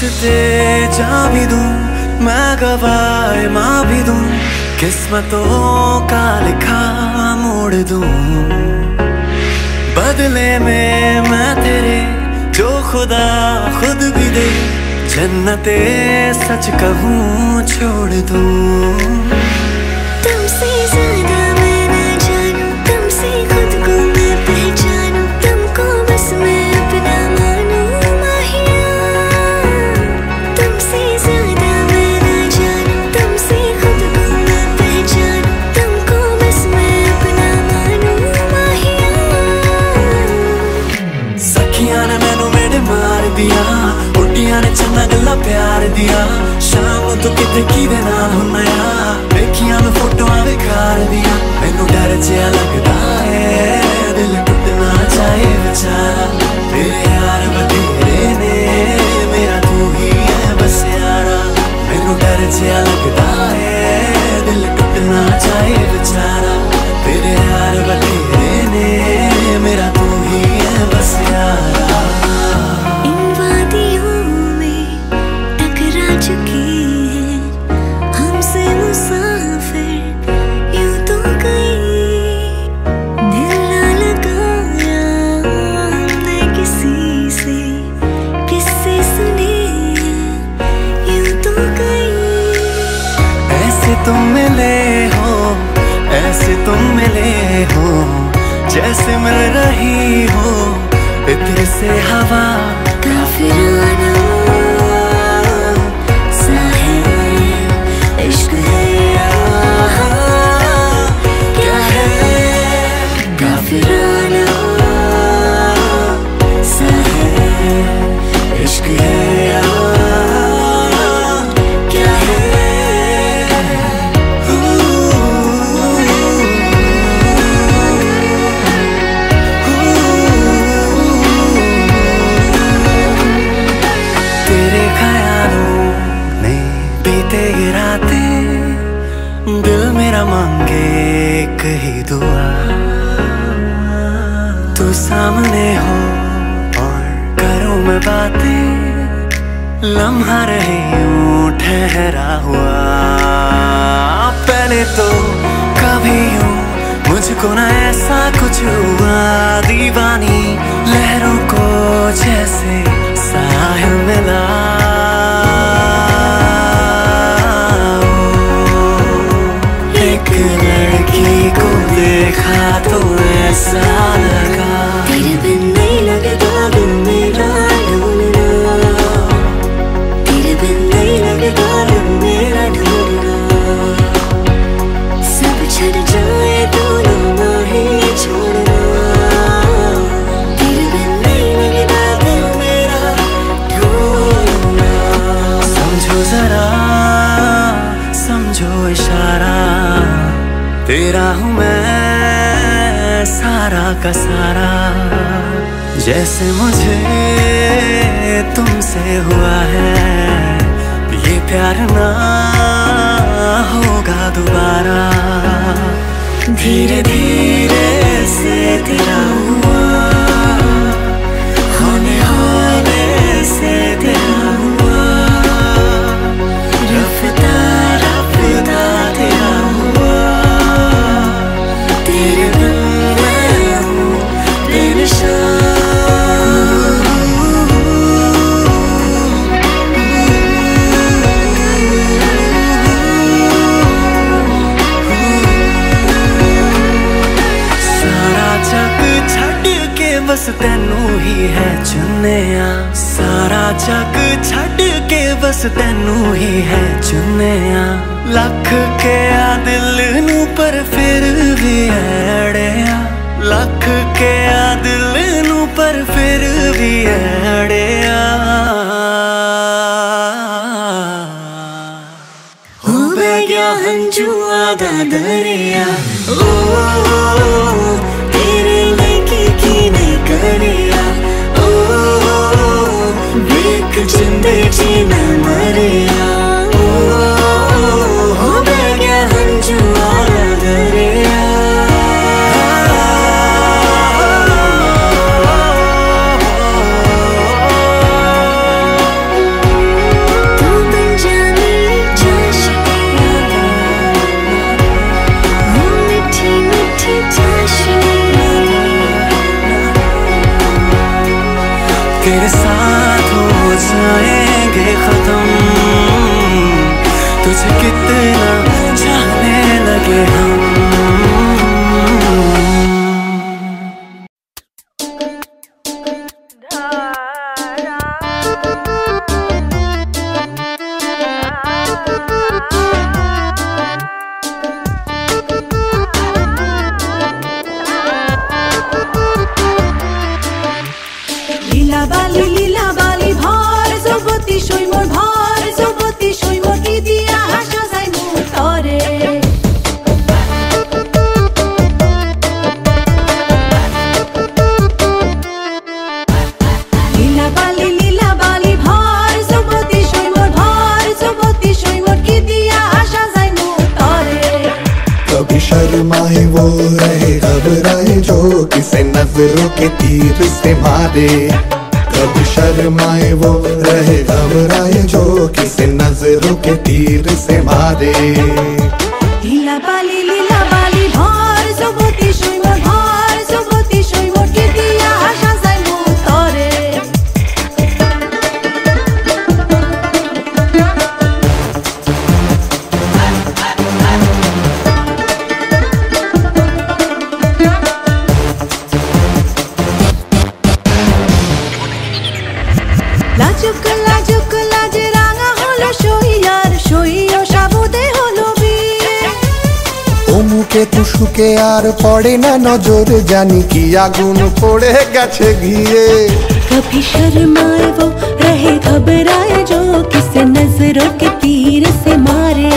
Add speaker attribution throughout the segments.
Speaker 1: वास्ते जा भी दूँ, मैं गवाए माँ भी दूँ, किस्मतों का लिखा मोड़ दूँ। बदले में मैं तेरे, जो खुदा खुद भी दे, जन्नते सच कहूँ छोड़ दूँ। ਤੂੰ ਕਿਤੇ ਕਿਹਦੇ ਨਾਲ ਹੁੰਨਾ ਆ ਵੇਖੀਆਂ ਮੈਂ ਫੋਟੋਆਂ ਵਿਖਾਰ ਦੀਆਂ ਮੈਨੂੰ ਡਰ ਜਿਹਾ ਲੱਗਦਾ ਏ ਦਿਲ ਟੁੱਟਣਾ ਚਾਹੇ ਵਿਚਾਰਾ ਤੇਰੇ ਯਾਰ ਬਥੇਰੇ ਨੇ ਮੇਰਾ ਤੂੰ ਹੀ ਹੈ ਬਸ ਯਾਰਾ ਮੈਨੂੰ ਡਰ ਜਿਹਾ ਲੱਗਦਾ ਏ ਦਿਲ ਟੁੱਟਣਾ ਚਾਹੇ ਵਿਚਾਰਾ ਤੇਰੇ ਯਾਰ ਬਥੇਰੇ ਨੇ ਮੇਰਾ ਤੂੰ ਹੀ ਹੈ ਬਸ ਯਾਰਾ तुम मिले हो जैसे मिल रही हो इतने से हवा एक ही दुआ। तू सामने हो और करो मैं बातें। लम्हा रहे यूँ ठहरा हुआ। पहले तो कभी यूँ मुझको ना ऐसा कुछ हुआ। दीवानी लहरों को जैसे साहिल मिला। देखा तो ऐसा लगा।
Speaker 2: तेरा हूँ
Speaker 1: मैं सारा का सारा। जैसे मुझे तुमसे हुआ है, ये प्यार ना होगा दोबारा। धीरे धीरे से तेरा हुआ है चुने आ सारा जग के बस तेनू ही है चुने आ लख के आ दिल नू पर फिर भी अड़े आ लख के आ दिल नू पर फिर
Speaker 2: भी अड़े दरिया ओ, ओ, ओ, ओ तेरे लेके की नहीं करी वेख जिंदे जी न मरिया
Speaker 1: होंगे खत्म। तुझे कितना चाहने लगे हम।
Speaker 3: আর পড়ে না নজর, জানি কি আগুন পড়ে গেছে ঘিয়ে
Speaker 4: कभी शर्माए वो रहे घबराए जो किसे नज़रों के तीर से मारे।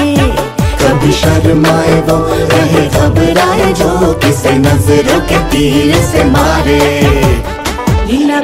Speaker 3: कभी शर्माए वो रहे घबराए जो किसे नज़रों के तीर से मारे।
Speaker 4: लीला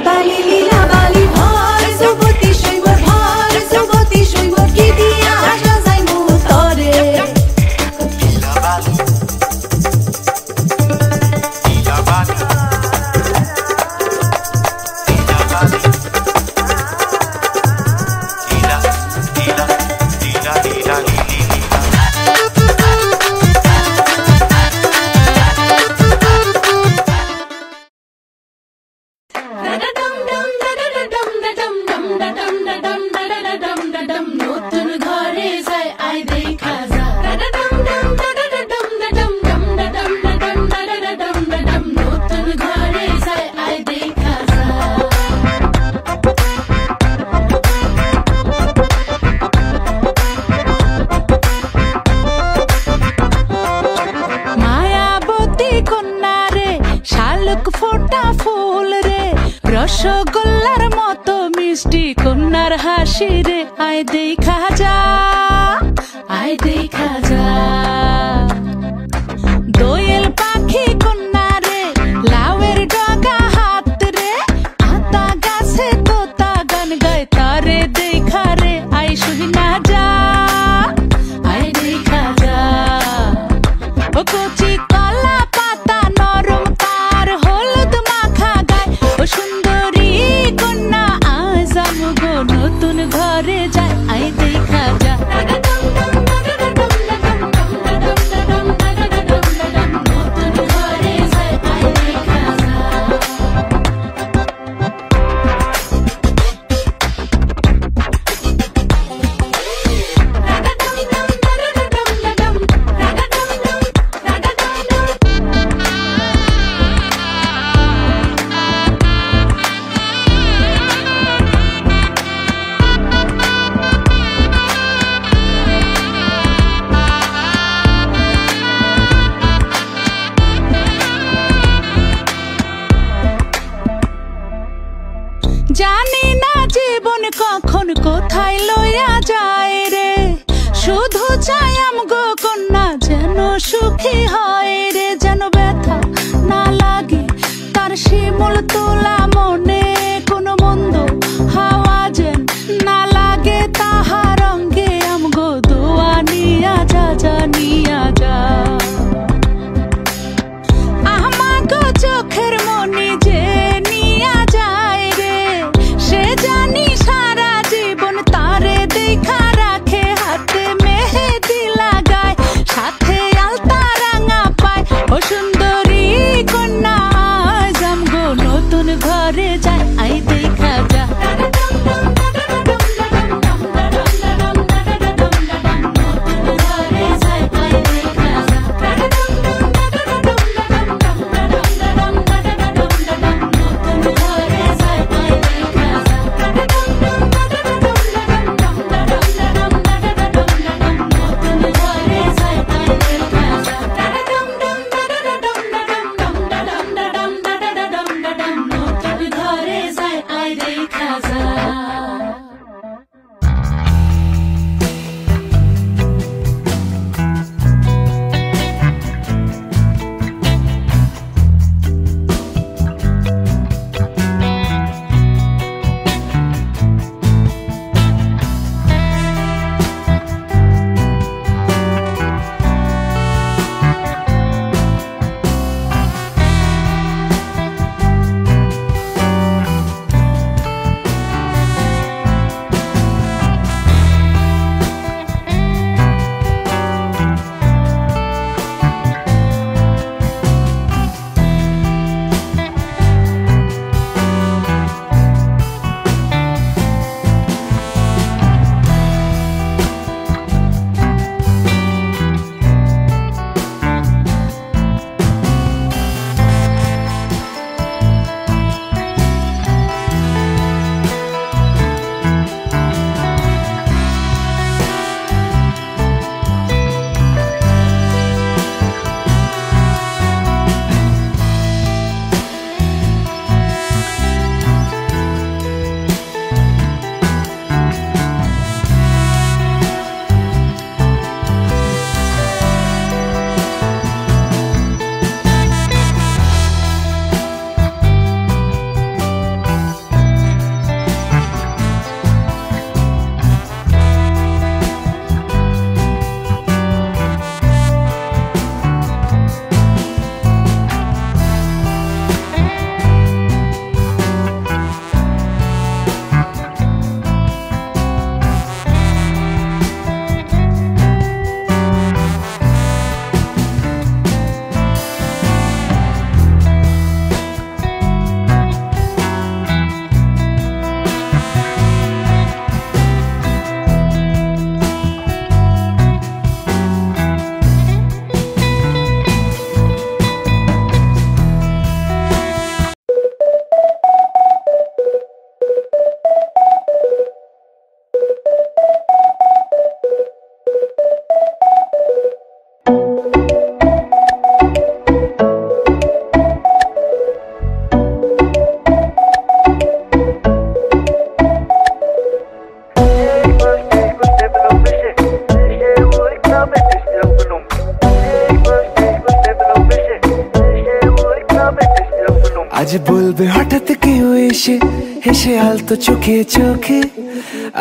Speaker 4: হেসে আলতো
Speaker 5: চোখে চোখে।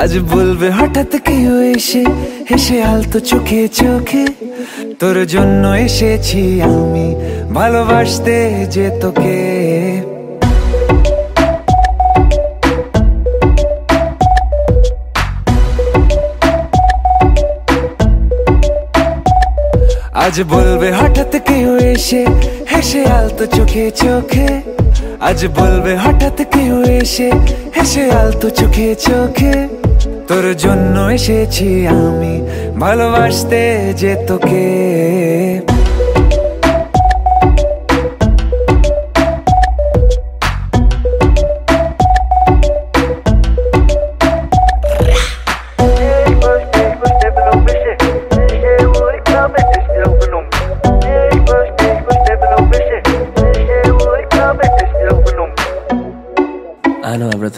Speaker 5: আজ বলবে হঠাৎ কেউ এসে, হেসে আলতো চোখে চোখে। তোর জন্য এসেছি আমি, ভালোবাসতে যে তোকে। আজ বলবে হঠাৎ কেউ এসে, হেসে আলতো চোখে চোখে। আজ বলবে, হঠাৎ কেউ এসে হেসে আলতো চোখে চোখে, তোর জন্য এসেছি আমি, ভালোবাসতে যে তোকে।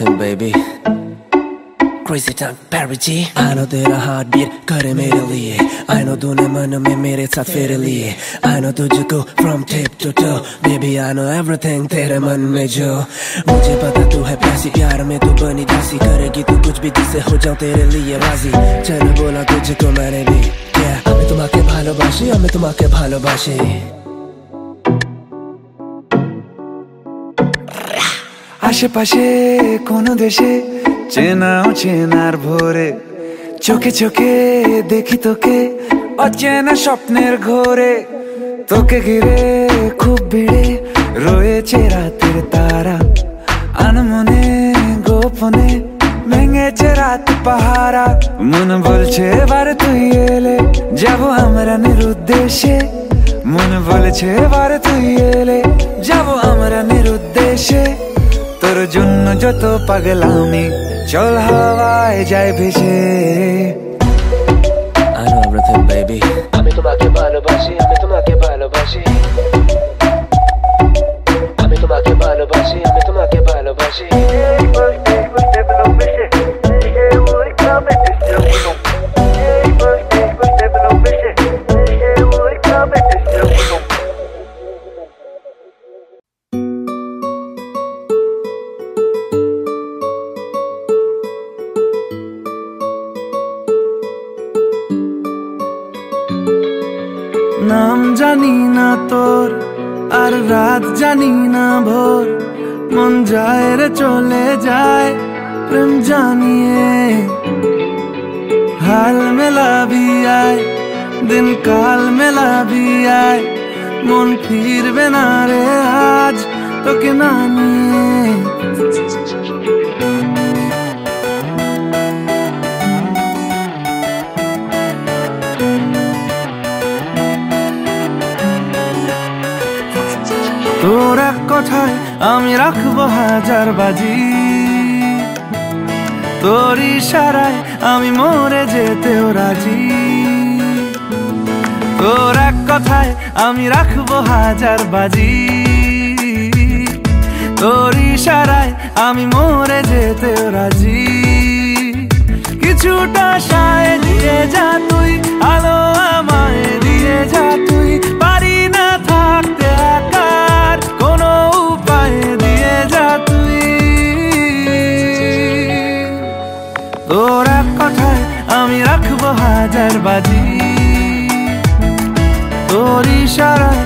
Speaker 6: I know everything, baby. Crazy tongue, Perry G. I know तेरा हार्ट बीट करे मेरे लिए I know तूने मन में मेरे साथ फेरे लिए I know तुझको from tip to toe Baby I know everything तेरे मन में जो मुझे पता तू है प्यासी प्यार में तू बनी दासी करेगी तू कुछ भी जिससे हो जाऊं तेरे लिए राजी चल बोला तुझको मैंने भी yeah, আমি তোমাকে ভালোবাসি আমি তোমাকে ভালোবাসি
Speaker 5: আশেপাশে কোনো দেশে চেনাও চেনার ভোরে চোখে চোখে দেখি তোকে অচেনা স্বপ্নের ঘোরে। তোকে ঘিরে খুব ভিড়ে রয়েছে রাতের তারা। আনমনে, গোপনে ভেঙেছে রাত পাহারা। মন বলছে, এবার তুই এলে যাব আমরা নিরুদ্দেশে। মন বলছে, এবার তুই এলে যাব আমরা নিরুদ্দেশে। তোর জন্য যত পাগলামি চল হাওয়ায় যায় ভেসে।
Speaker 6: I know everything, বেবি আমি তোমাকে ভালোবাসি আমি তোমাকে ভালোবাসি। আমি তোমাকে ভালোবাসি আমি তোমাকে ভালোবাসি।
Speaker 5: জানি না তোর, আর রাত জানি না ভোর। মন যায় রে, চলে যায় প্রেম জানিয়ে। হাল মেলাবি আয়, দিন কাল মেলাবি আয়। মন ফিরবে না রে আজ তোকে না নিয়ে। তোর এক কথায় আমি রাখব হাজার বাজি। তোর ইশারায় আমি মরে যেতেও রাজি। তোর এক কথায় আমি রাখব হাজার বাজি। তোর ইশারায় আমি মরে যেতেও রাজি। কিছুটা সায় দিয়ে যা তুই, আলো আমায় দিয়ে যা তুই দিয়ে যা তুই। তোর কথায় আমি রাখব হাজার বাজি। তোর ইশারায়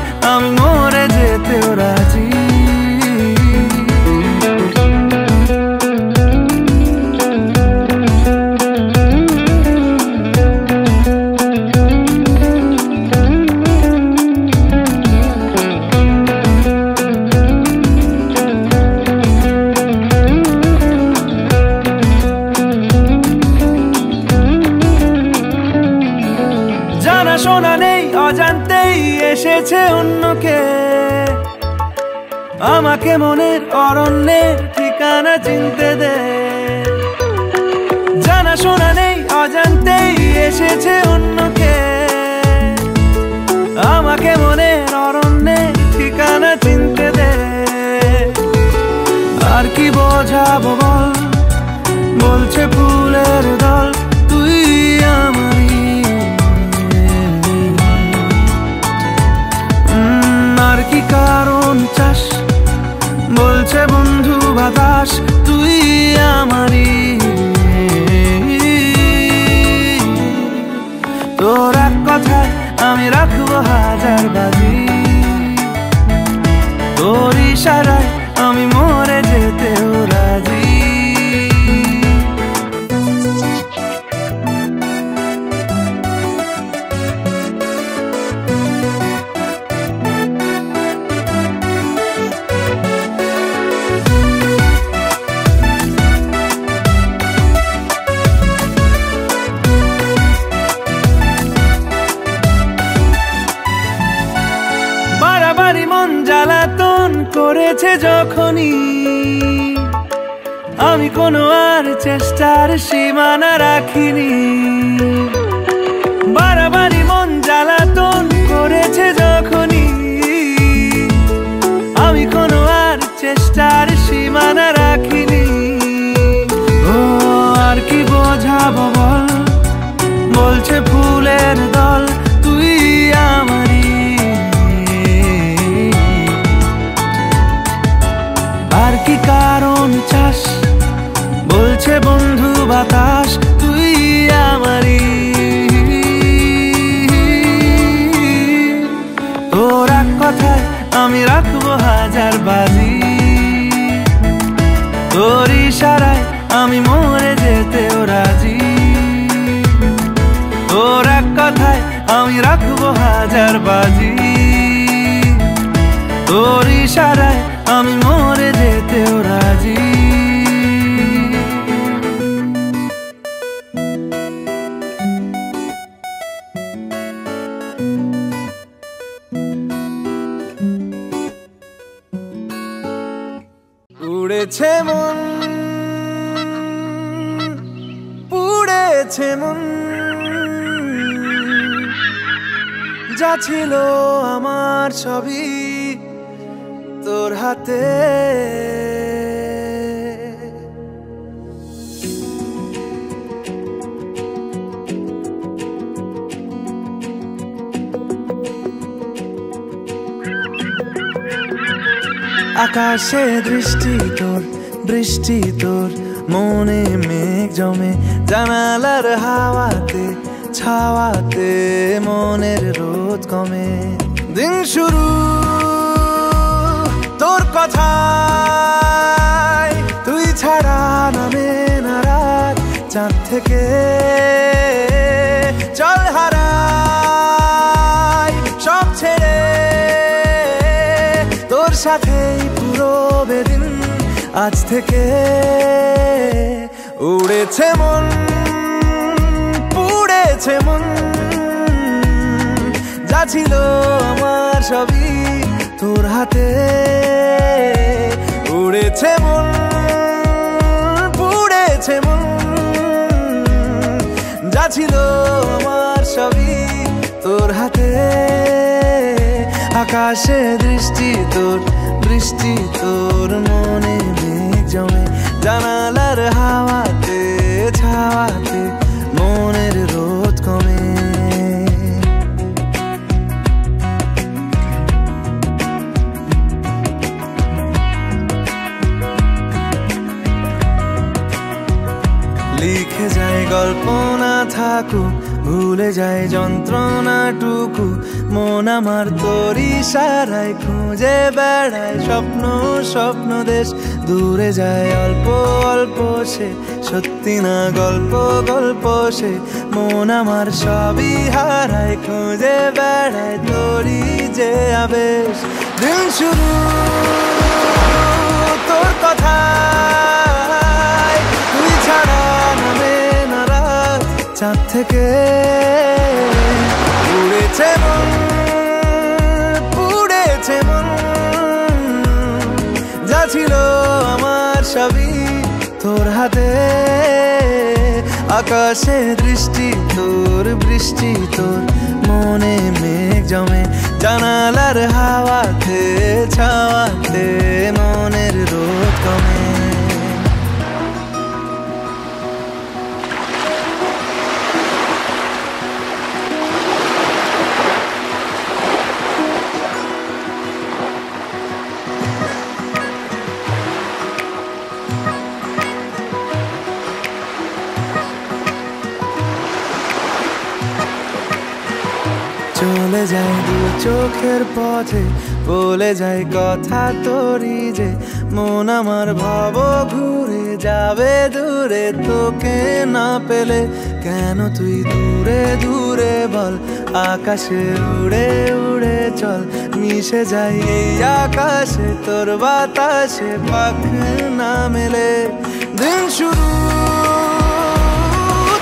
Speaker 5: বৃষ্টি তোর মনে মেঘ জমে জানালার হাওয়াতে, ছাওয়াতে মনের রোদ কমে। দিন শুরু, তোর কথা তুই ছাড়া নামে না রাত চাঁদ থেকে চল হারাই সব ছেড়ে, তোর সাথেই পুরো বেদিন আজ থেকে উড়েছে মন, পুড়েছে মন। যা ছিল আমার সবই তোর হাতে। উড়েছে মন, পুড়েছে মন। যা ছিল আমার সবই তোর হাতে। আকাশে দৃষ্টি তোর বৃষ্টি তোর মনে জমে। জানালার হাওয়াতে, ছাওয়াতে মনের রোদ কমে। লিখে যায় গল্প না থাকুক, ভুলে যায় যন্ত্রণাটুকু। মন আমার তোর ইশারায় খুঁজে বেড়ায় স্বপ্ন স্বপ্ন দেশ। দূরে যায় অল্প অল্প সে, সত্যি না গল্প গল্প সে। মন আমার সবই হারায়, খুঁজে বেড়ায় তোরই যে আবেশ। দিন শুরু, তোর কথা তুই ছাড়া নামে থেকে উড়েছে মন, পুড়েছে মন। যা ছিল আমার সবই তোর হাতে। আকাশে দৃষ্টি, তোর বৃষ্টি, তোর মনে মেঘ জমে। জানালার হাওয়াতে, ছাওয়াতে মনের রোদ কমে। চলে যাই দু চোখের পথে, বলে যাই কথা তোরি যে, মন আমার ভাব ঘুরে যাবে দূরে, তোকে না পেলে কেন তুই দূরে দূরে বল, আকাশে উড়ে উড়ে চল, মিশে যাই আকাশে, তোর বাতাসে পাখ না মেলে। দিন শুরু,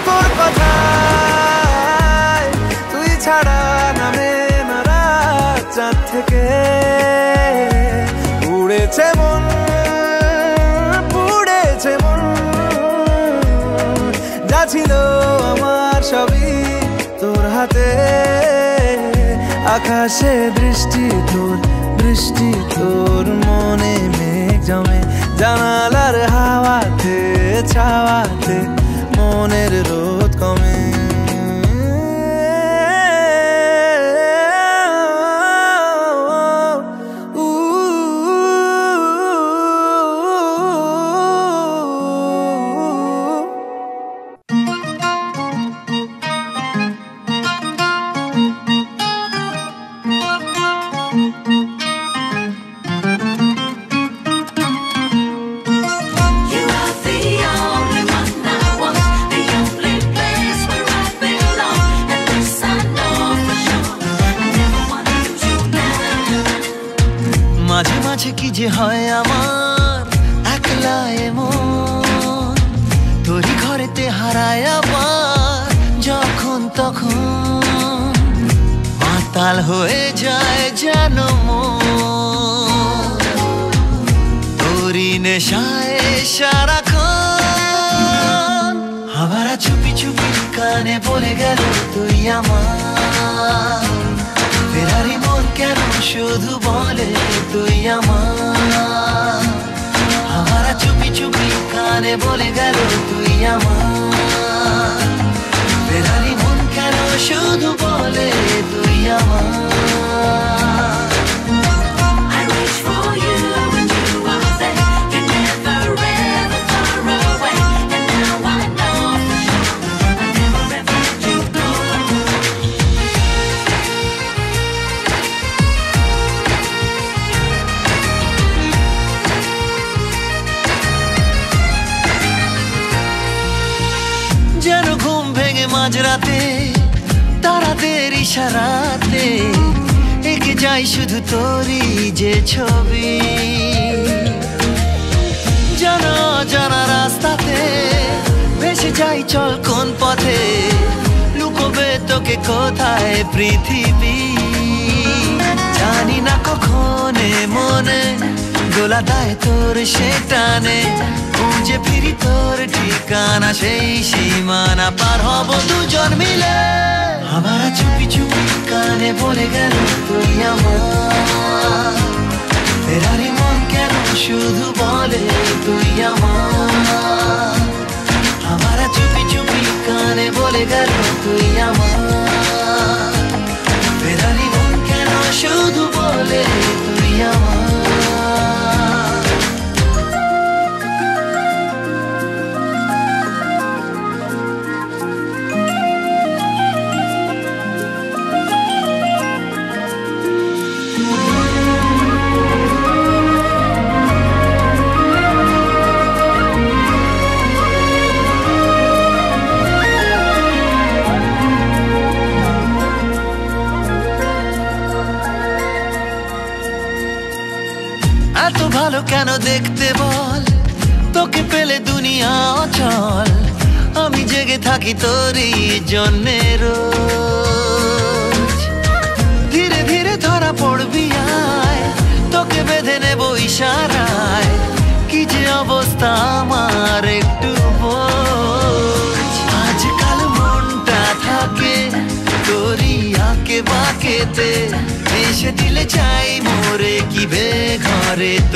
Speaker 5: তোর কথা তুই ছাড়া থেকে উড়েছে মন, পুড়েছে মন। যা ছিল আমার সবই তোর হাতে। আকাশে দৃষ্টি তোর দৃষ্টি তোর, মনে মেঘ জমে। জানালার হাওয়াতে, ছাওয়াতে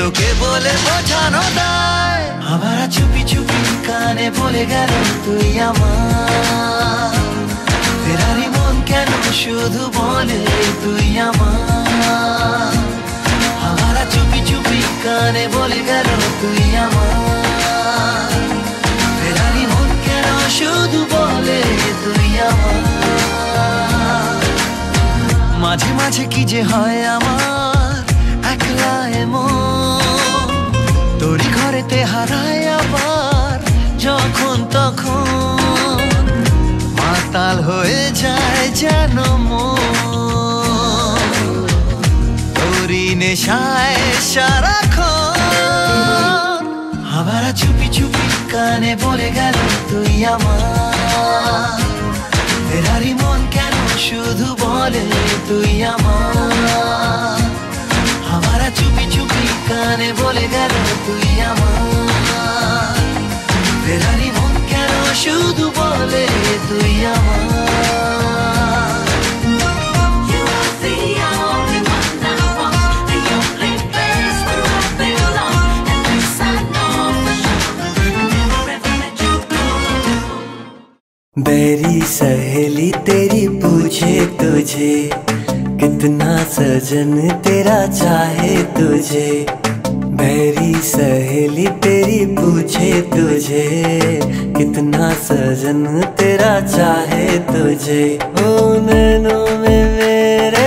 Speaker 7: লোকে বলে বোঝানো দায় আবার চুপি চুপি কানে বলে গেল, তুই আমার। মন কেন শুধু বলে, তুই আমার। আবার চুপি চুপি কানে বলে গেল, তুই আমার। কেন শুধু বলে, তুই আমার। মাঝে মাঝে কি যে হয় আমার একলা এমন তোরই ঘরেতে হারায় আবার, যখন তখন মাতাল হয়ে যায় যেন মন। তোরই নেশায় সারাক্ষণ আবার চুপি চুপি কানে বলে গেল, তুই আমার। ফেরারি মন কেন শুধু বলে, তুই আমার? কানে বলে গেল তুই আমার ফেরারি মন কেন শুধু বলে তুই আমার
Speaker 8: You are the only one I want, the only place where I belong, and this I know for sure. I'll never ever let you go.
Speaker 7: बैरी सहेली तेरी पूछे तुझे कितना सजन तेरा चाहे तुझे बैरी सहेली तेरी पूछे तुझे, कितना सजन तेरा चाहे तुझे। ओ नैनों में मेरे,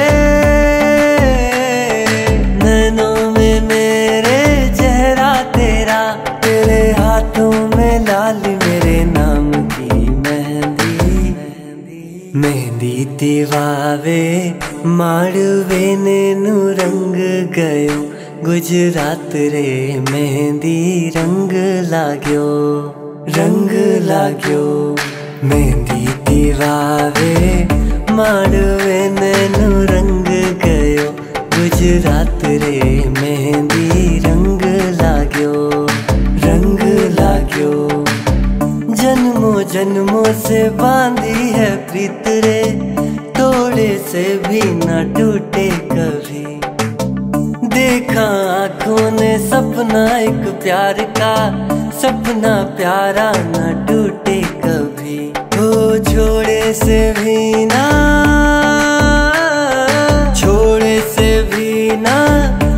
Speaker 7: नैनों में मेरे चेहरा तेरा। तेरे हाथों में लाल मेरे नाम की मेहंदी मेहंदी दिवावे, माड़वे नु रंग गयो। गुजरात रे मेहंदी रंग लाग्यो। रंग लाग्यो। मेहंदी दिवावे माड़वे नु रंग गयो। गुजरात रे मेहंदी रंग लाग्यो। रंग लाग्यो। जन्मों जन्मों से बांधी है प्रीत रे। तोड़े से भी न टूटे कभी। देखा आँखों ने सपना एक प्यार का, सपना प्यारा न टूटे कभी। हो छोड़े से भी ना, छोड़े से भी ना,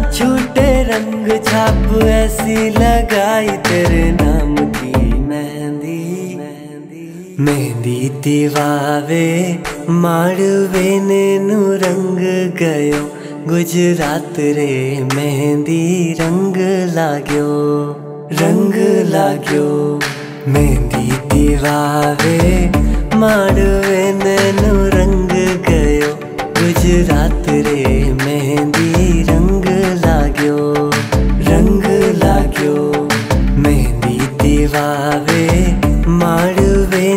Speaker 7: छूटे रंग छाप ऐसी लगाई तेरे नाम की मेहंदी। मेहंदी दिवावे, माड़वे नु रंग गयो गुजरात रे मेहंदी रंग लाग्यो रंग लाग्यो। मेहंदी दिवावे माड़वे नु रंग गयो, गुजरात रे मेहंदी रंग लाग्यो रंग लाग्यो। मेहंदी दिवावे माड़वे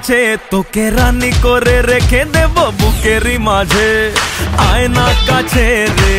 Speaker 2: কাছে তোকে রানি করে রেখে দেব বুকেরই মাঝে। আয়না কাছে রে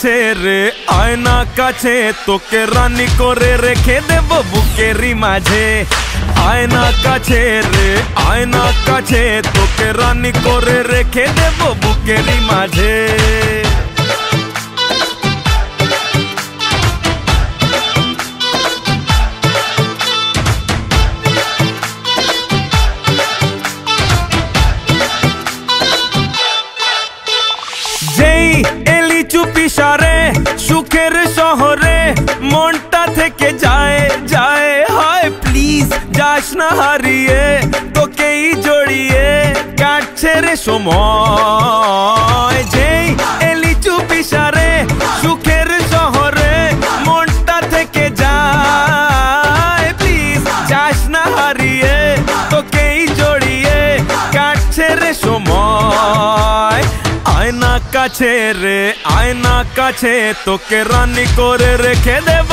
Speaker 2: কাছে রে, আয়না কাছে। তোকে রানি করে রেখে দেব বুকেরই মাঝে। আয়না কাছে রে, আয়না কাছে। তোকে রানি করে রেখে দেব বুকেরই মাঝে। না হারিয়ে তোকেই জড়িয়ে কাটছে রে সময়। যেই এলি চুপি সারে সুখের শহরে মনটা থেকে যায়। প্লিজ যাস না হারিয়ে তোকেই জড়িয়ে কাটছে রে সময়। আয়না কাছে রে আয়না কাছে তোকে রানী করে রেখে দেব।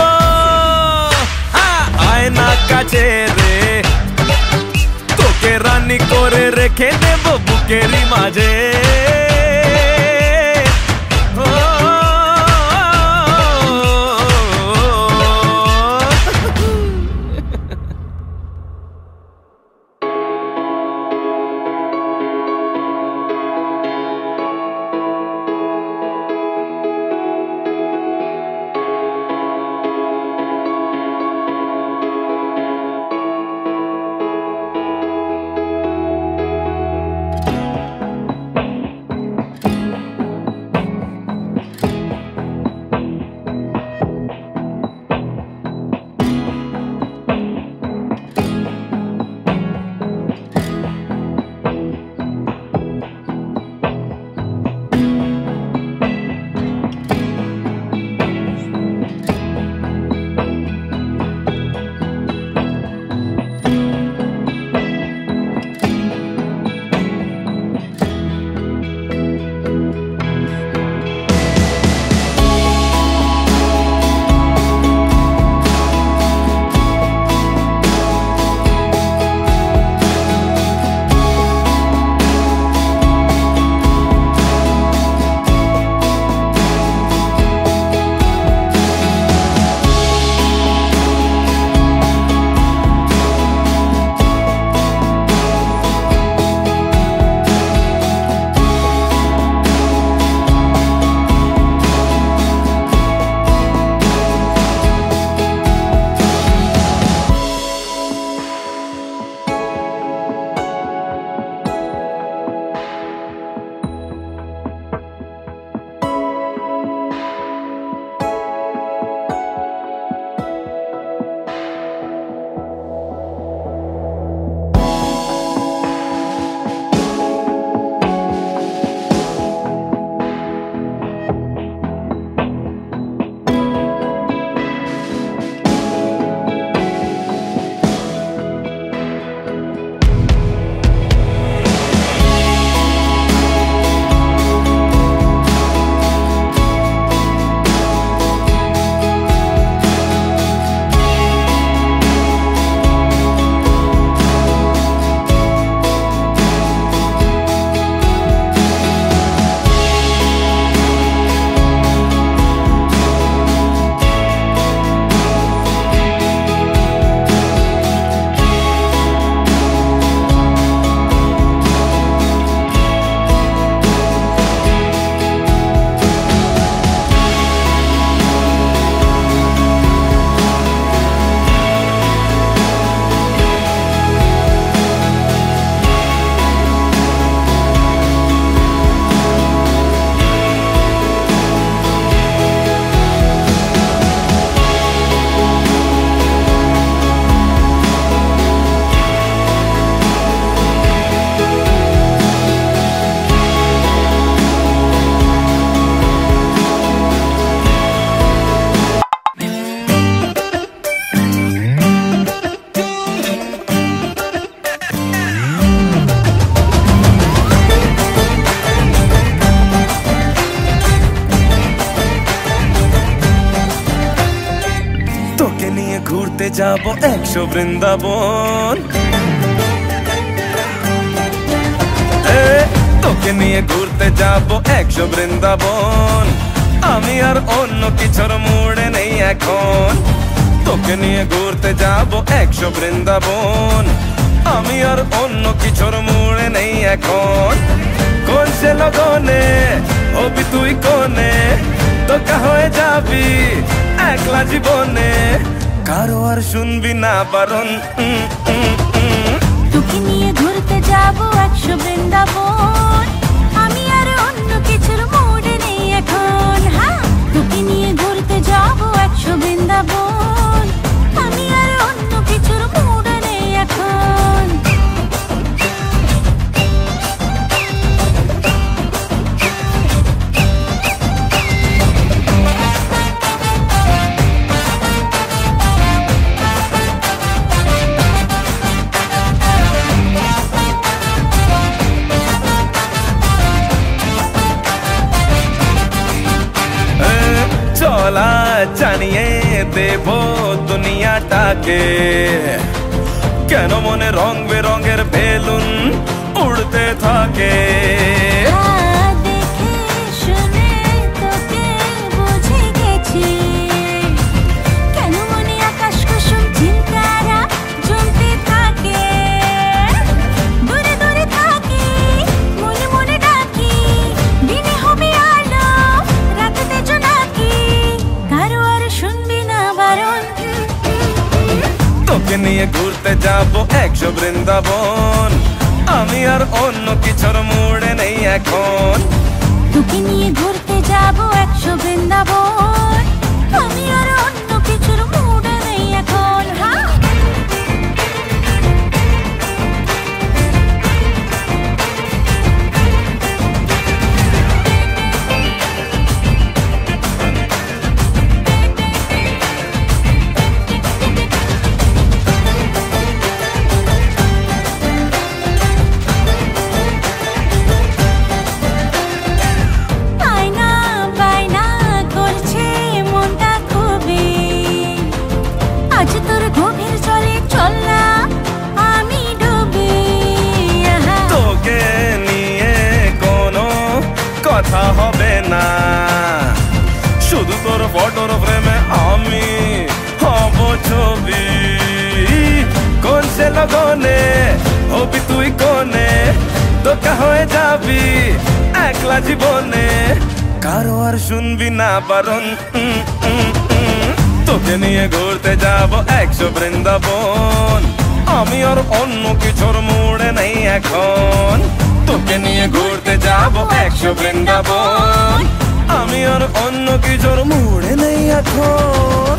Speaker 2: আ, আয়না কাছে রে রানী করে রেখে দেব বুকেরই মাঝে। বৃন্দাবন। তোকে নিয়ে ঘুরতে যাব একশো বৃন্দাবন। আমি আর অন্য কিছুর মুড়ে নেই এখন। তোকে নিয়ে ঘুরতে যাব একশো বৃন্দাবন। আমি আর অন্য কিছুর মুড়ে নেই এখন। কোন সে লগনে হবি তুই কোনে? তোকা হয়ে যাবি একলা জীবনে। কারও আর শুনবি না বারণ।
Speaker 4: তোকে নিয়ে ঘুরতে যাব একশো বৃন্দাবন
Speaker 2: দেব দুনিয়াটাকে। কেন মনে রং বেরঙের বেলুন উড়তে থাকে?
Speaker 4: তোকে
Speaker 2: নিয়ে ঘুরতে যাব একশো বৃন্দাবন। আমি আর অন্য কিছুর মুড়ে নেই এখন।
Speaker 4: তোকে নিয়ে ঘুরতে যাব একশো বৃন্দাবন। আমি আর অন্য
Speaker 2: কথা হবে না। শুধু তোর ফটোর প্রেমে আমি হব ছবি। কোন সে লগনে হবি তুই কোনে? তোকা হয়ে যাবি একলা জীবনে। কারও আর শুনবি না বারণ। তোকে নিয়ে ঘুরতে যাব একশো বৃন্দাবন। আমি আর অন্য কিছুর মুড়ে নেই এখন। তোকে নিয়ে ঘুরতে যাব একশো বৃন্দাবন। আমি আর অন্য কিছুর মুড়ে নেই এখন।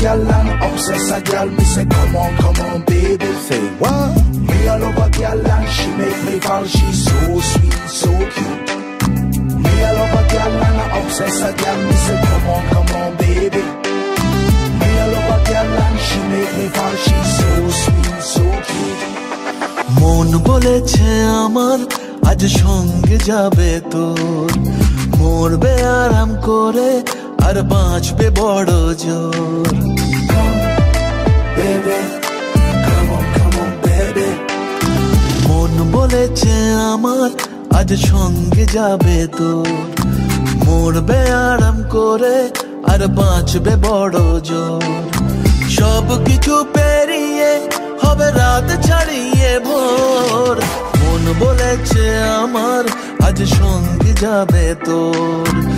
Speaker 9: Girl and obsess a girl. Me say come on, come on, baby. Say what? Me all over girl and she make me fall. She's so sweet, so cute. Me all over girl and obsess a girl. Me say come on, come on, baby. Me all over girl and she make me fall. She's so sweet, so cute.
Speaker 7: মন বলেছে আমার আজ সঙ্গে যাবে তোর মরবে আরাম করে আর বাঁচবে বড় জোর. মন বলেছে আমার, আজ সঙ্গে যাবে তোর মরবে আরাম করে আর বাঁচবে বড় জোর। সব কিছু পেরিয়ে হবে রাত ছাড়িয়ে ভোর। মন বলেছে আমার, আজ সঙ্গে যাবে তোর।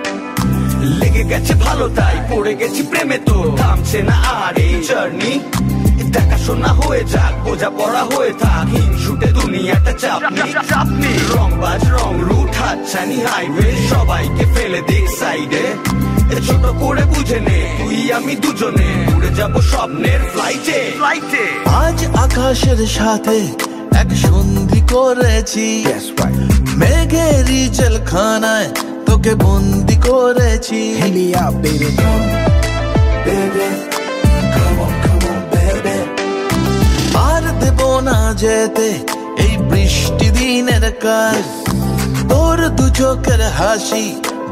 Speaker 10: গেছে ভালো তাই পড়ে গেছি প্রেমে তো। থামছে না আর এই জার্নি দেখাশোনা হয়ে যাক বোঝা পড়া হয়ে থাক। হিংসুটে দুনিয়াটা চাপ নেই। চাপ রং বাজ রং রুট হাতছানি হাইওয়ে সবাইকে ফেলে দিক সাইডে ছোট করে বুঝে নে তুই আমি দুজনে। উড়ে যাব স্বপ্নের ফ্লাইটে ফ্লাইটে
Speaker 7: আজ আকাশের সাথে এক সন্ধি করেছি। মেঘেরই জেলখানায় তোকে বন্দি করেছি। আর দেব না যেতে এই বৃষ্টি দিনের কাজ তোর দু চোখের হাসি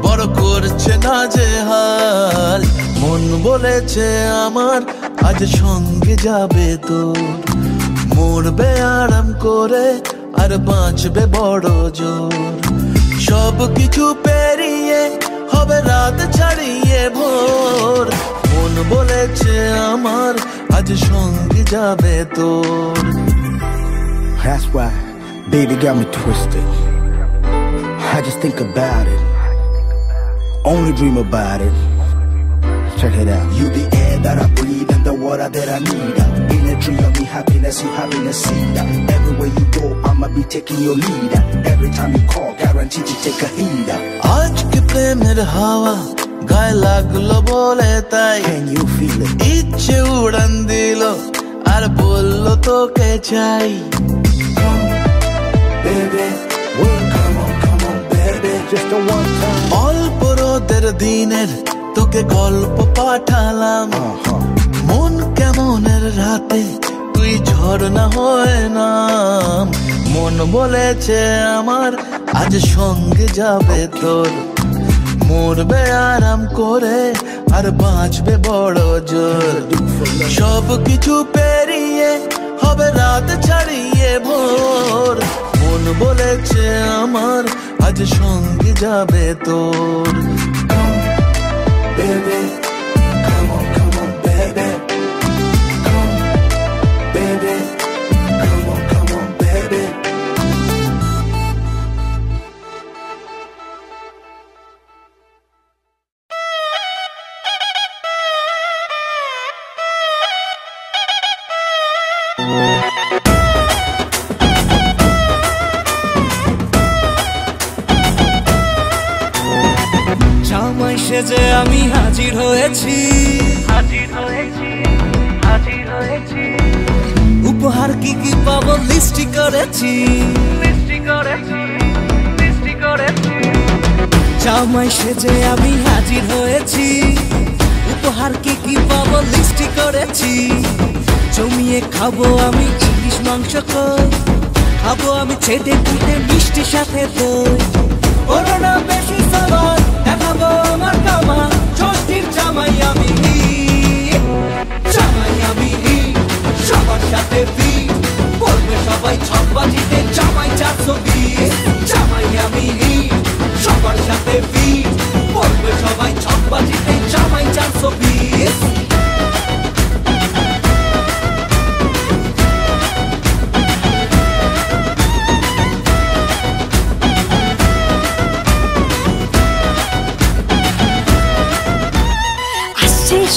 Speaker 7: বড় করছে না যে হাল। মন বলেছে আমার আজ সঙ্গে যাবে তোর মরবে আরাম করে আর বাঁচবে বড় জোর। সব কিছু পেরিয়ে হবে রাত ছাড়িয়ে ভোর মন বলেছে আমার আজ সঙ্গে যাবে তোর
Speaker 9: That's why, baby got me twisted. I just think about it. Only dream about it. Check it out. You the air that I breathe and the water that I need. In a tree of me happiness, you having a seed. Everywhere you go, I'ma be taking your lead. Every time you call, guaranteed to take a heed.
Speaker 7: আজকে প্রেমের হাওয়া গায়ে লাগলো বলে তাই
Speaker 9: Can you feel it?
Speaker 7: ইচ্ছে উড়ান দিল আর বললো তোকে চাই
Speaker 9: Baby, well, come on, come on, baby. Just a one time.
Speaker 7: অল্প রোদের দিনের তোকে গল্প পাঠালাম
Speaker 9: Uh-huh.
Speaker 7: মন কেমনের রাতে? তুই ঝর্ণা হয়ে নাম। মন বলেছে আমার আজ সঙ্গে যাবে তোর। মরবে আরাম করে আর বাঁচবে বড় জোর। সব কিছু পেরিয়ে হবে রাত ছাড়িয়ে ভোর। মন বলেছে আমার আজ সঙ্গে যাবে তোর।
Speaker 9: Baby,
Speaker 11: কি লিস্টি করেছি।
Speaker 12: মিষ্টি করেছি মিষ্টি করেছি।
Speaker 11: জামাই সেজে আমি হাজির হয়েছি। উপহার কি কি পাবো লিস্টি করেছি। জমিয়ে খাব আমি ইলিশ মাংস খাব আমি ছেটে কুটে মিষ্টি সাথে দই। ওরা না বেশি সাবার দেখাবো আমার কামা ষষ্ঠীর জামাই আমি জামাই আমি সবার সাথে বলবে সবাই ছক বাজিতে জামাই চারশো বিশ জামাই আমি সবার সাথে বি। বলবে সবাই ছক বাজিতে জামাই চারশো বিশ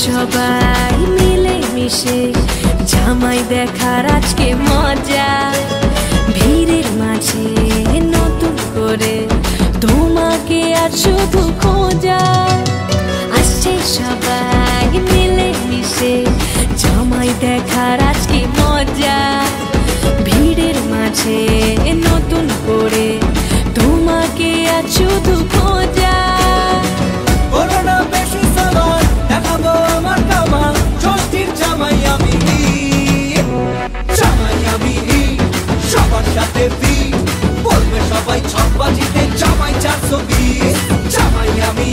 Speaker 13: সবাই মিলে মিশে জামাই দেখার আজকে মজা। ভিড়ের মাঝে নতুন করে তোমাকে আর শুধু খোঁজা। আসছে সবাই মিলে মিশে জামাই দেখার আজকে মজা। ভিড়ের মাঝে নতুন করে তোমাকে আর শুধু খোঁজা।
Speaker 11: দেখাবো আমার কামা, ষষ্ঠীর জামাই সবার সাথে বি বলবে সবাই ছক বাজিতে, জামাই চারশো বিশ জামাই আমি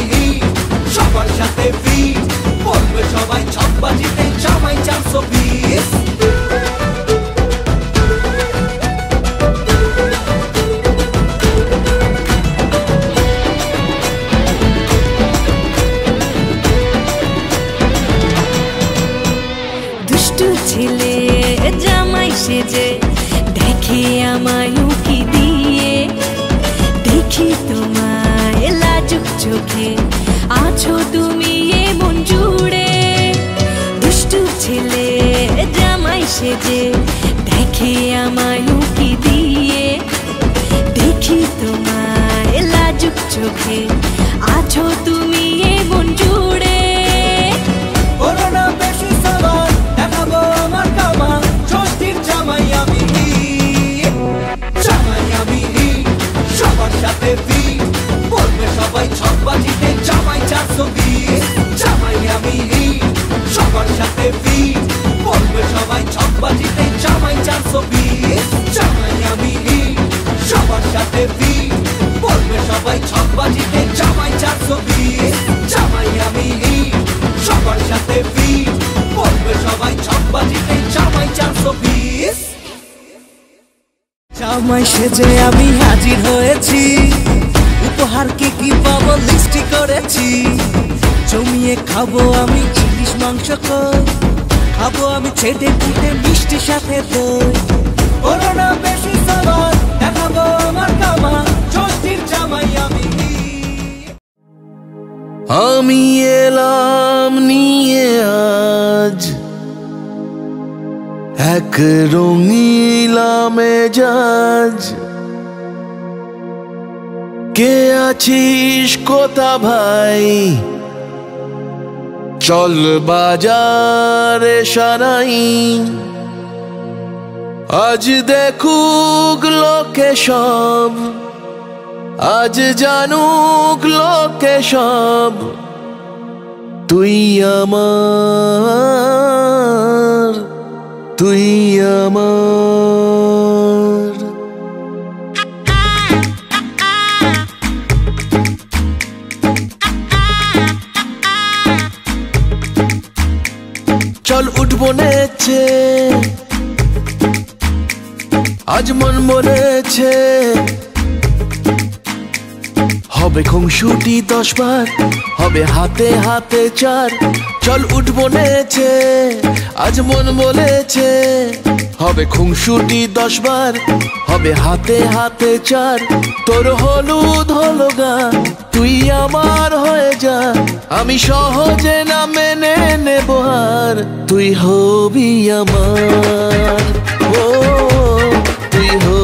Speaker 11: সবার সাথে বলবে সবাই ছক বাজিতে, জামাই চারশো বিশ চোখে। আছো তুমি এ মন জুড়ে।
Speaker 13: দুষ্টু ছেলে, জামাই সেজে। দেখে আমায় কি দিয়ে। দেখি তোমায় লাজুক চোখে। আছো তুমি
Speaker 2: এ মন জুড়ে।
Speaker 11: Baby সবার সাথে বি বলবে সবাই ছকবাজিতে জামাই চারশো বিশ। জামাই আমি সবার সাথে বি বলবে সবাই ছকবাজিতে জামাই চারশো বিশ। জামাই আমি সবার সাথে বি বলবে সবাই ছকবাজিতে জামাই চারশো বিশ। জামাই সেজে আমি হাজির হয়েছি। উপহার কে কি পাবো, লিস্টি করেছি। জমিয়ে খাব আমি ইলিশ মাংস খাব আমি ছেটে ফুটে মিষ্টি সাথে দই। করোনা বেশি সাবান দেখাবো আমার কামান ষষ্ঠীর জামাই আমি।
Speaker 7: আমি এলাম নিয়ে আজ, এক রঙিলা মেজাজ। কে আছিস কোথা ভাই? চল বাজারে সারাই। আজ দেখুক লোকে সব। আজ জানুক লোকে সব। তুই আমার তুই আমার। চল উঠবো নেচে। আজ মন মরেছে। হবে খুংসুটি দশ বার, হবে হাতে হাতে চার। চল উঠবো নেচে, আজ মন বলেছে, হবে খুংসুটি দশ বার, হবে হাতে হাতে চার। তোর হলুদ হলো গা, তুই আমার হয়ে যা, আমি সহজে না মেনে নেব আর তুই হবি আমার, ও, তুই হবি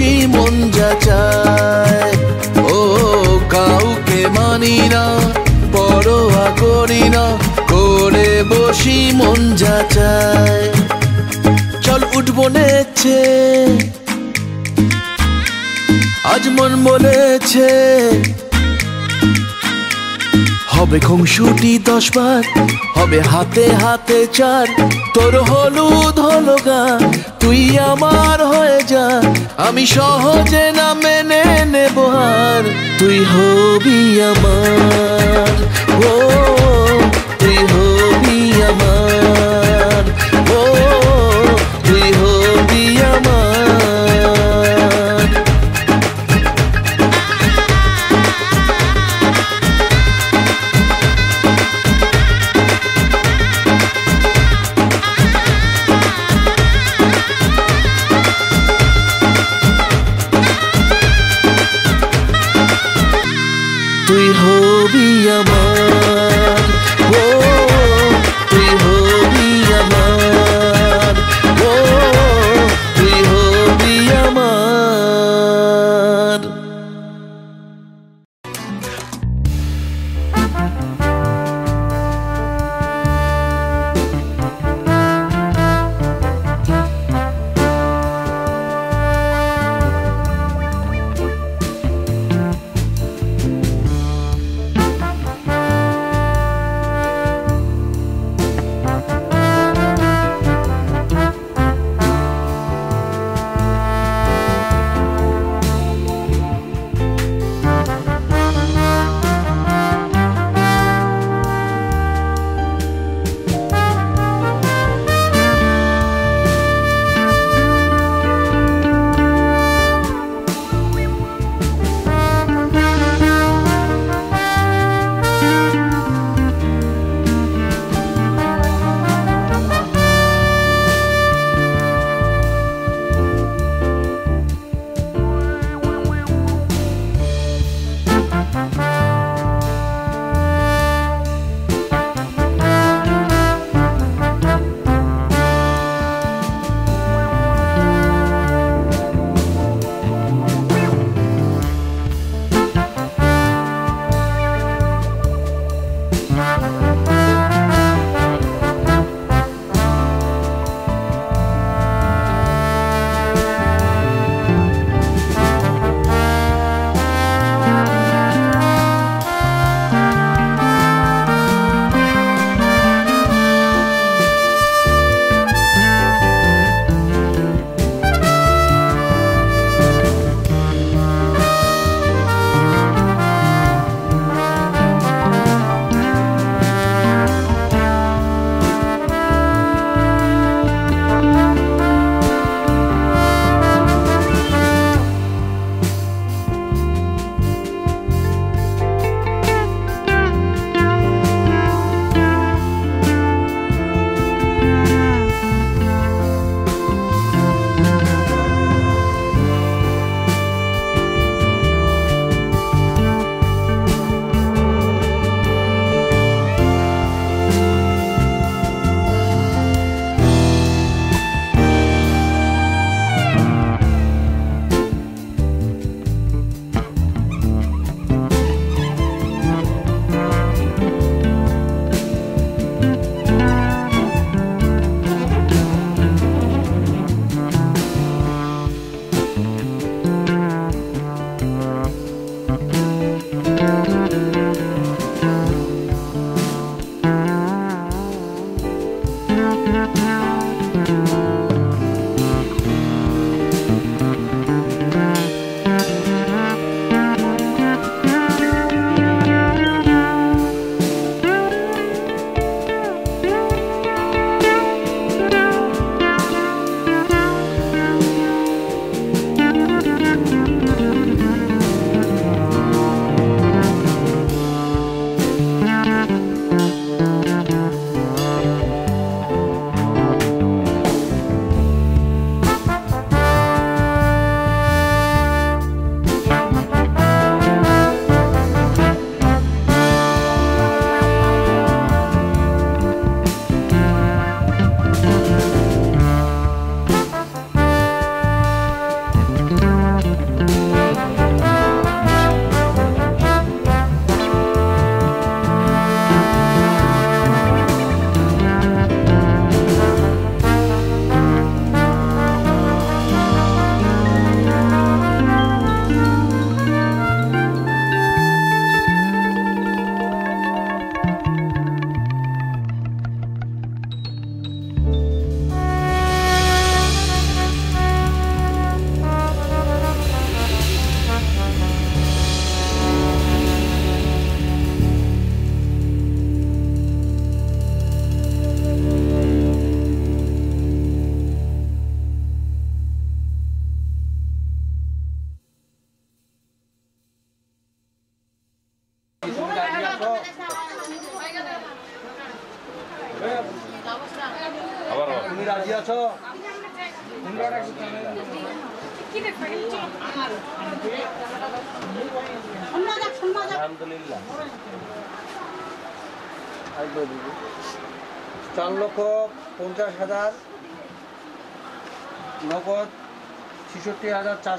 Speaker 7: বসি মন যা চায়। ও, কাউকে মানি না, পরোয়া করি না, করে বসি মন যা চায়। চল উঠবো নেছে আজ মন বলেছে হবে খুঁশুটি দশ বার, হবে হাতে হাতে চার। তোর হলুদ হলো গা, তুই আমার হয়ে যা। আমি সহজে না মেনে নেব আর তুই হবি আমার। ও, তুই হবি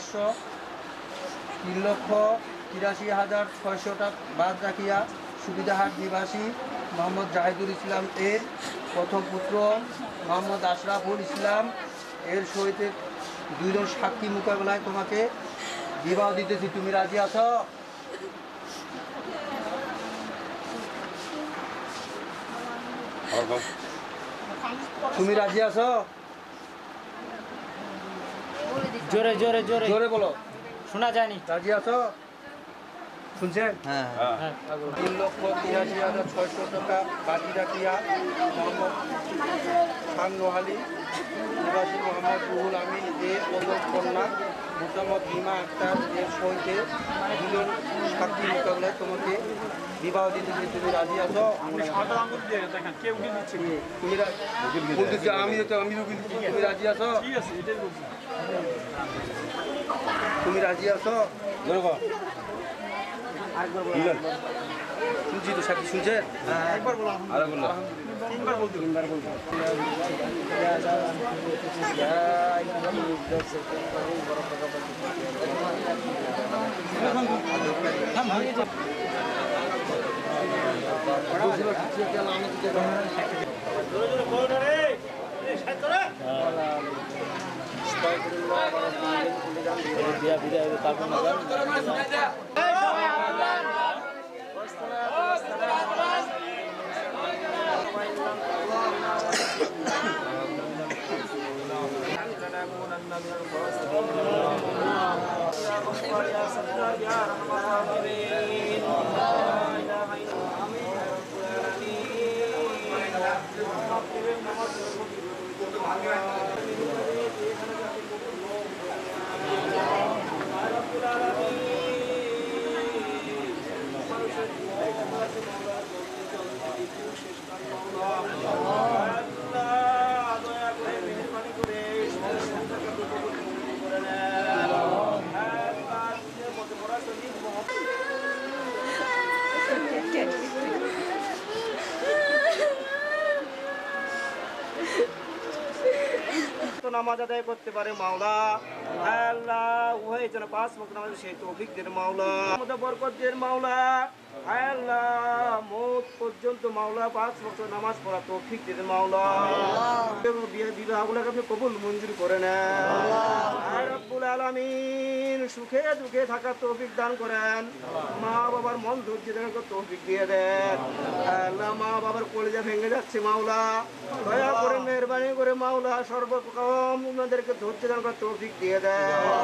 Speaker 14: চারশো তিন লক্ষ তিরাশি হাজার ছয়শো টাকা। বাদ রাখিয়া সুবিধাহাট নিবাসী মোহাম্মদ জাহিদুল ইসলাম এর প্রথম পুত্র মোহাম্মদ আশরাফুল ইসলাম এর সহিত দুইজন সাক্ষী মোকাবেলায় তোমাকে বিবাহ দিতেছি। তুমি রাজি আছো? তুমি রাজি আছো?
Speaker 15: জোরে জোরে জোরে।
Speaker 14: জোরে বলো।
Speaker 15: শোনা যায়নি।
Speaker 14: রাজি আছো? শুনছেন?
Speaker 15: হ্যাঁ।
Speaker 14: তিন লক্ষ তিরাশি হাজার ছয়শো টাকা বাকি রাখিয়া মোহাম্মদ খান নোহালি নিবাসী মোহাম্মদ রুহুল আমিন এ প্রথম কন্যা মোহাম্মদ হিমা আক্তার এর সহিতে দুজন সাক্ষী মোকাবেলায় তোমাকে। বিবাহ দিতে যে তুমি রাজি আছো তুমি রা- বলতেছি, আমি তো আমি রুগী দিচ্ছি, তুমি রাজি আছো তুমি রাজি আছো জোরে বল। শুনছি তো সাক্ষী শুনছেন একবার বলো আরে বলো তিনবার বলতে তিনবার বলতে তো とってもあんぐらい。নামাজ আদায় করতে পারে মাওলা। আল্লাহ উভয় যেন পাঁচ বক্ত নামাজ সেই তৌফিক অভিজ্ঞের মাওলা। বরকত দের মাওলা। আল্লাহ মৌত পর্যন্ত মাওলা পাঁচ বছর নামাজ পড়া তৌফিক দেন মাওলা। বিবাহগুলোকে আপনি কবুল মঞ্জুর করে নেন। আলামিন সুখে দুঃখে থাকার তৌফিক দান করেন। মা বাবার মন ধৈর্য তৌফিক দিয়ে দেন। আল্লাহ মা বাবার কলিজা ভেঙে যাচ্ছে মাওলা। দয়া করে মেহরবানি করে মাওলা সর্বপ্রথম ওনাদেরকে ধৈর্য দান করার তৌফিক দিয়ে দেন।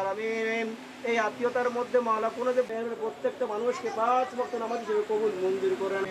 Speaker 14: আলামিন এই আত্মীয়তার মধ্যে মালা কোনো যে প্রত্যেকটা মানুষকে পাঁচ ভক্ত আমার হিসেবে কবুল মঞ্জুর করেন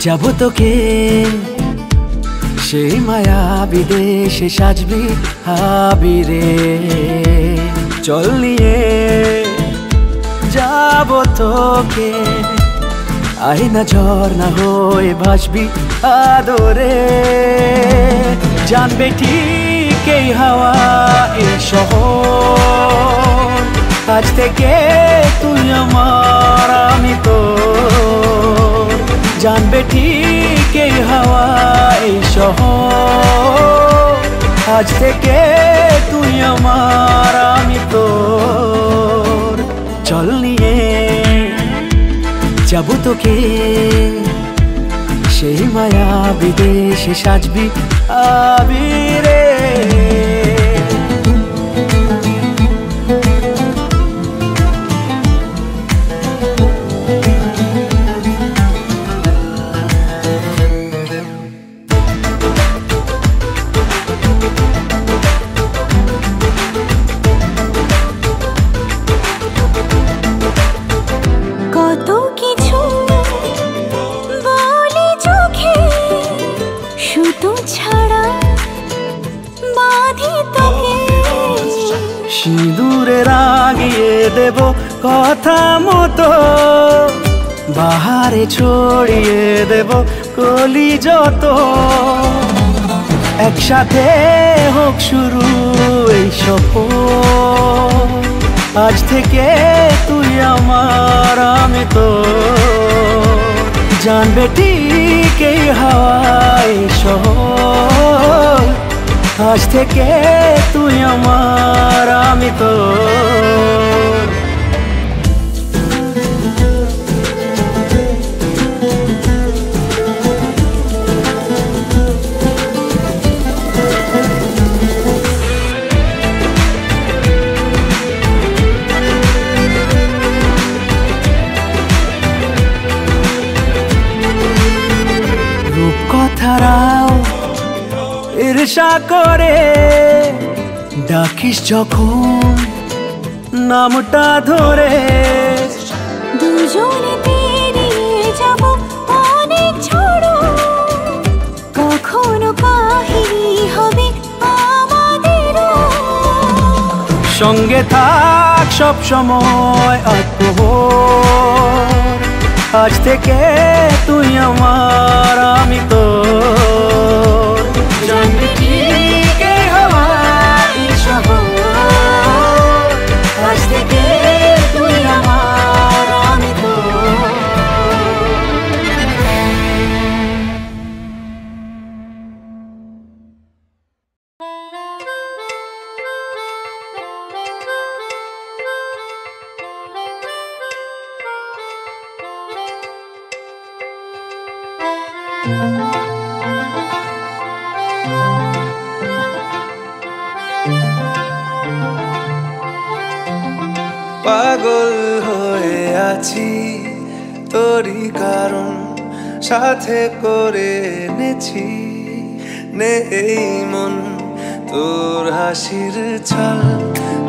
Speaker 12: যাব তোকে। সেই মায়া বিদেশে সাজবি হাবিরে। চল নিয়ে যাব তোকে। আই না ঝর্ণা হয়ে ভাসবি আদরে। জানবে ঠিক এই হাওয়া এই শহর। আজ থেকে তুই আমার আমি তো জানবে ঠিক এই হাওয়া, এই শহর। আজ থেকে তুই আমার, আমি তোর। চল নিয়ে যাব তোকে। সেই মায়া বিদেশে সাজবি আবিরে। দেব কথা মতো। বাহারে ছড়িয়ে দেব কলি যত। একসাথে হোক শুরু এই আজ থেকে তুই আমার আমি তো জানবে ঠিক এই হাওয়াই আজ থেকে তুই আমার আমি তো রূপকথারাও ঈর্ষা করে। ডাকিস যখন নামটা ধরে।
Speaker 13: দুজনে পেরিয়ে যাব অনেক ঝড়ো। কখনো কাহিনী হবে আমাদেরও।
Speaker 12: সঙ্গে থাক সব সময় আজ থেকে তুই আমার আমি তো জানবি
Speaker 5: সাথে করে এনেছি। নে এই মন, তোর হাসির ছল,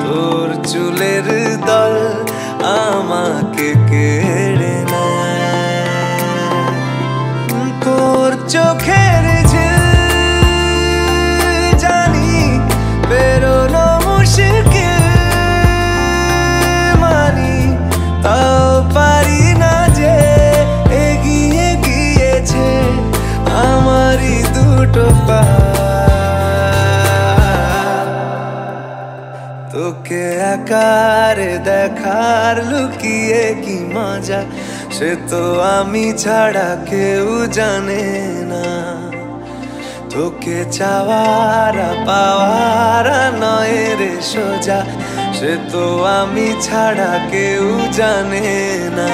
Speaker 5: তোর চুলের দল আমাকে কেড়ে না তোর চোখের তোকে আকারে দেখার, লুকিয়ে কি মজা? সে তো আমি ছাড়া কেউ জানে না। তোকে চাওয়ারা, পাওয়ারা নয় রে সোজা। সে তো আমি ছাড়া কেউ জানে না।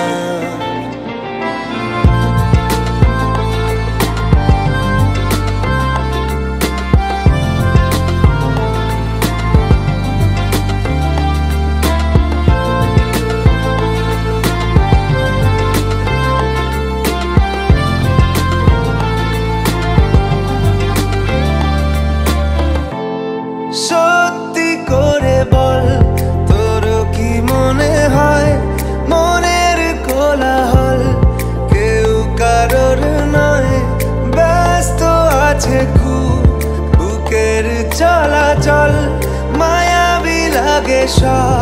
Speaker 5: 멈춰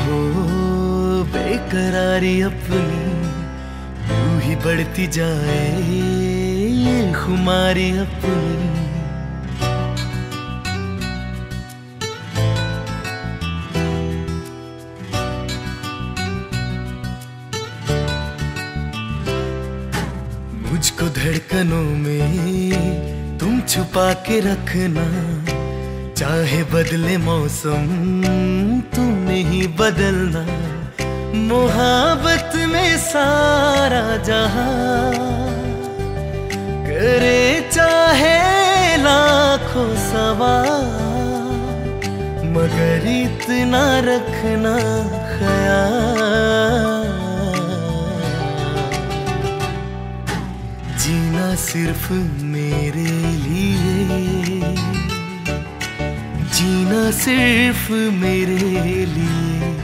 Speaker 5: हो, बेकरारी अपनी, यू ही बढ़ती जाए ये खुमारी अपनी। मुझको धड़कनों में तुम छुपा के रखना, चाहे बदले मौसम तुम नहीं बदलना, मोहब्बत में सारा जहाँ करे चाहे लाखों सवाल, मगर इतना रखना खया जीना
Speaker 13: सिर्फ़ मेरे जीना सिर्फ़ मेरे लिए।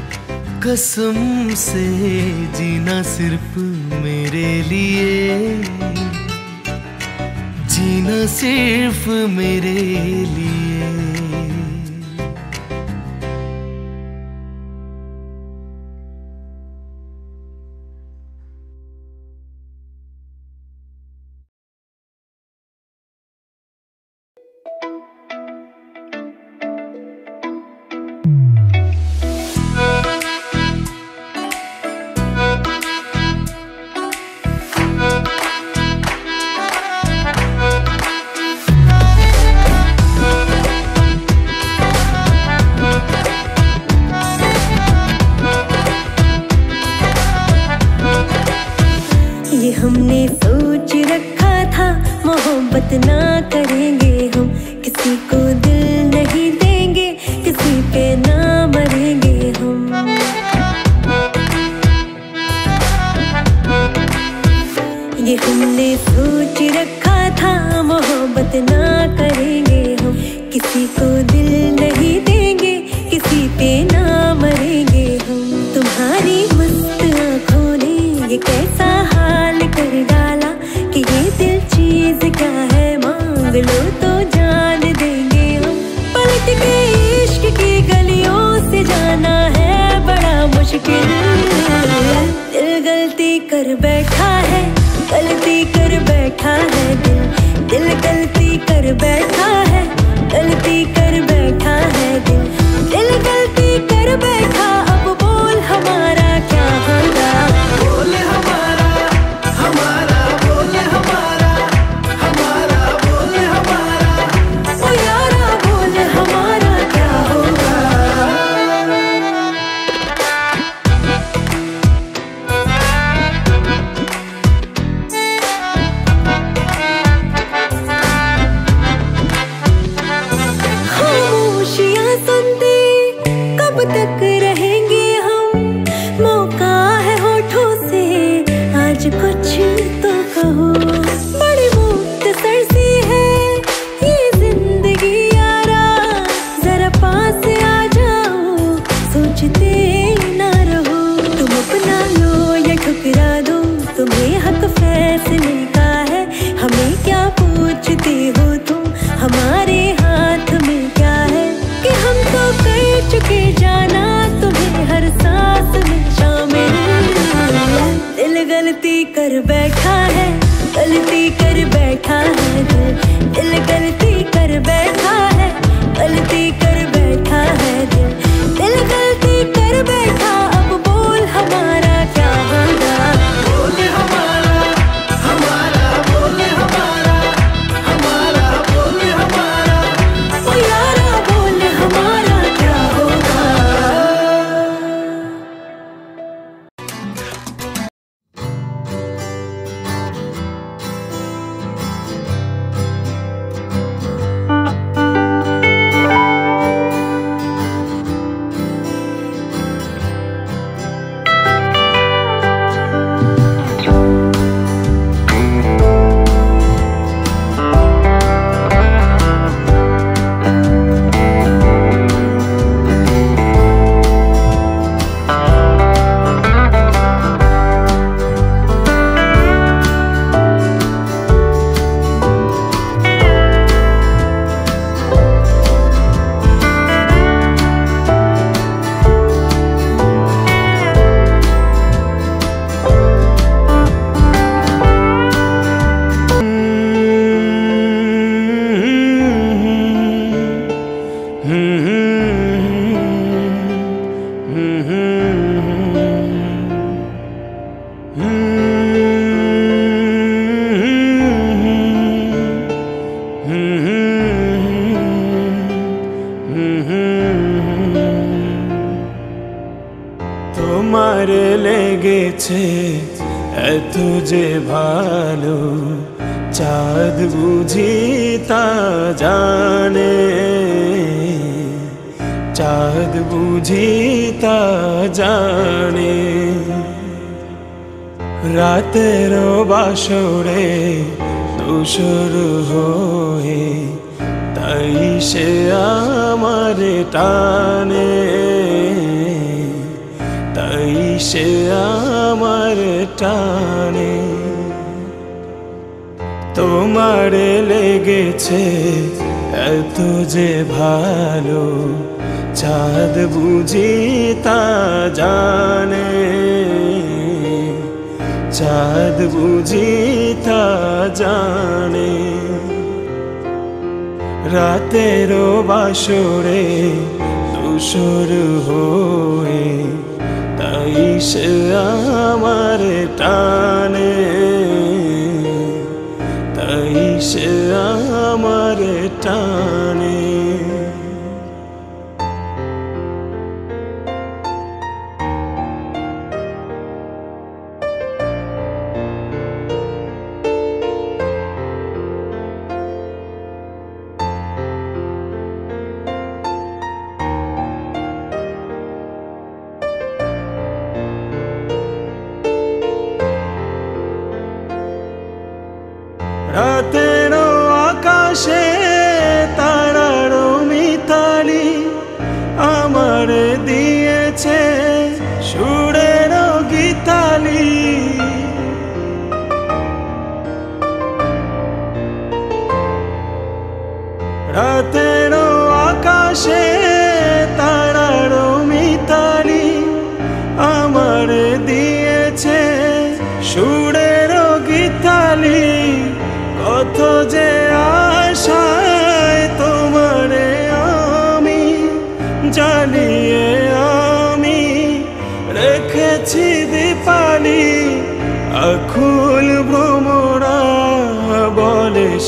Speaker 13: कसम से जीना सिर्फ़ मेरे लिए। जीना सिर्फ़ मेरे लिए।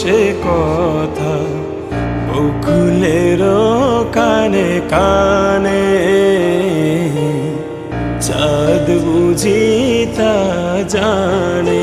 Speaker 16: সে কথা বকুলের কানে কানে। চাঁদ বুঝি তা জানে।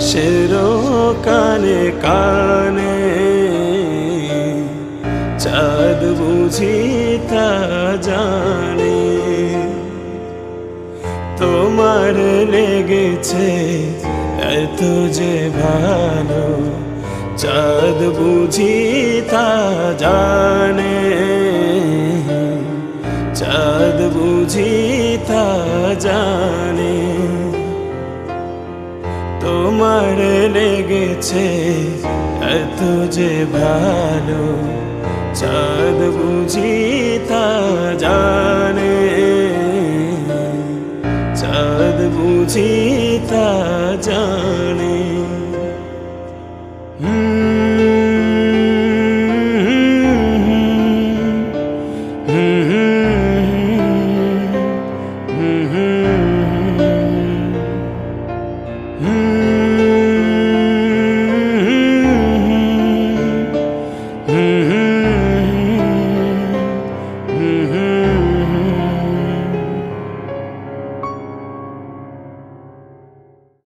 Speaker 16: শেরো কানে কানে, চাঁদ বুঝি জানে। তোমার লেগেছে এত যে ভালো, চাঁদ বুঝি জানে। চাঁদ বুঝি জানে। তোমার লেগেছে এত যে ভালো চাঁদ বুঝি তা জানে